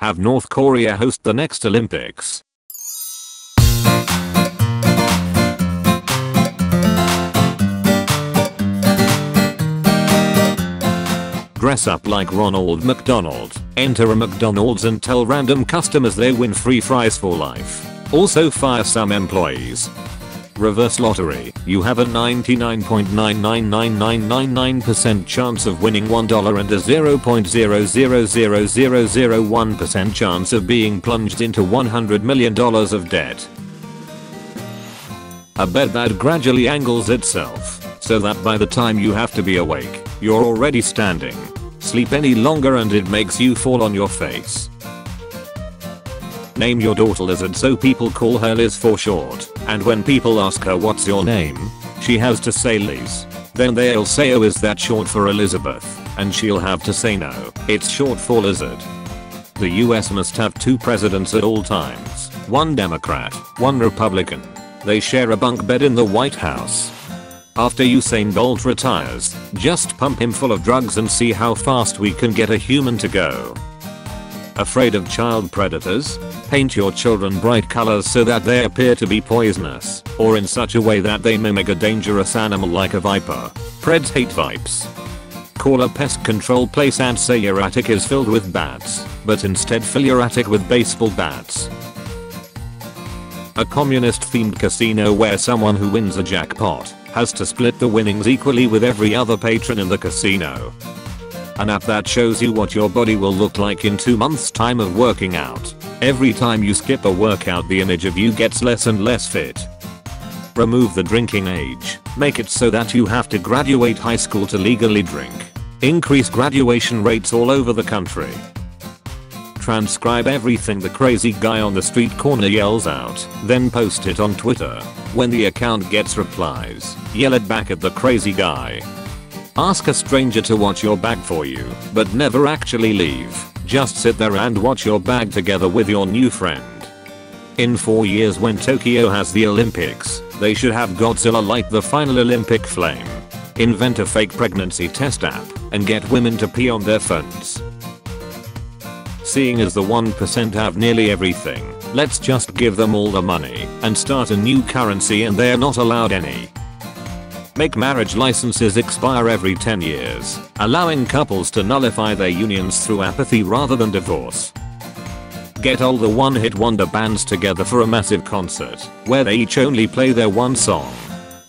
Have North Korea host the next Olympics. Dress up like Ronald McDonald, enter a McDonald's and tell random customers they win free fries for life. Also fire some employees. Reverse lottery, you have a 99.999999% chance of winning $1 and a 0.000001% chance of being plunged into $100 million of debt. A bed that gradually angles itself, so that by the time you have to be awake, you're already standing. Sleep any longer and it makes you fall on your face. Name your daughter Lizard so people call her Liz for short, and when people ask her what's your name, she has to say Liz. Then they'll say oh is that short for Elizabeth, and she'll have to say no, it's short for Lizard. The US must have two presidents at all times, one Democrat, one Republican. They share a bunk bed in the White House. After Usain Bolt retires, just pump him full of drugs and see how fast we can get a human to go. Afraid of child predators? Paint your children bright colors so that they appear to be poisonous, or in such a way that they mimic a dangerous animal like a viper. Preds hate vipes. Call a pest control place and say your attic is filled with bats, but instead fill your attic with baseball bats. A communist themed casino where someone who wins a jackpot has to split the winnings equally with every other patron in the casino. An app that shows you what your body will look like in 2 months time of working out. Every time you skip a workout the image of you gets less and less fit. Remove the drinking age. Make it so that you have to graduate high school to legally drink. Increase graduation rates all over the country. Transcribe everything the crazy guy on the street corner yells out, then post it on Twitter. When the account gets replies, yell it back at the crazy guy. Ask a stranger to watch your bag for you, but never actually leave. Just sit there and watch your bag together with your new friend. In 4 years when Tokyo has the Olympics, they should have Godzilla light the final Olympic flame. Invent a fake pregnancy test app and get women to pee on their phones. Seeing as the 1% have nearly everything, let's just give them all the money and start a new currency and they're not allowed any. Make marriage licenses expire every 10 years, allowing couples to nullify their unions through apathy rather than divorce. Get all the one-hit wonder bands together for a massive concert, where they each only play their one song.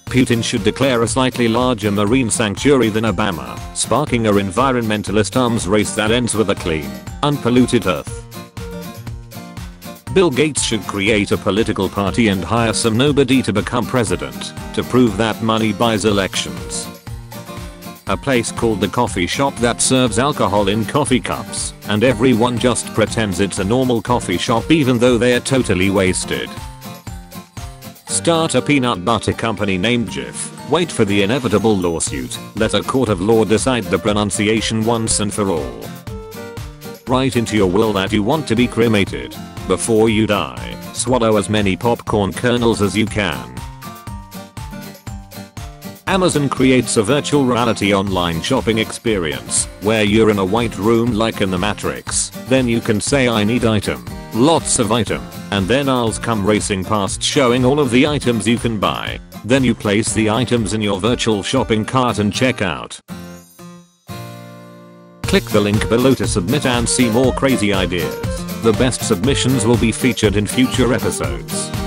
Putin should declare a slightly larger marine sanctuary than Obama, sparking a environmentalist arms race that ends with a clean, unpolluted earth. Bill Gates should create a political party and hire some nobody to become president to prove that money buys elections. A place called the coffee shop that serves alcohol in coffee cups and everyone just pretends it's a normal coffee shop even though they're totally wasted. Start a peanut butter company named Jif. Wait for the inevitable lawsuit. Let a court of law decide the pronunciation once and for all. Write into your will that you want to be cremated. Before you die, swallow as many popcorn kernels as you can. Amazon creates a virtual reality online shopping experience where you're in a white room like in the Matrix. Then you can say I need item, lots of item, and then aisles come racing past showing all of the items you can buy. Then you place the items in your virtual shopping cart and check out. Click the link below to submit and see more crazy ideas. The best submissions will be featured in future episodes.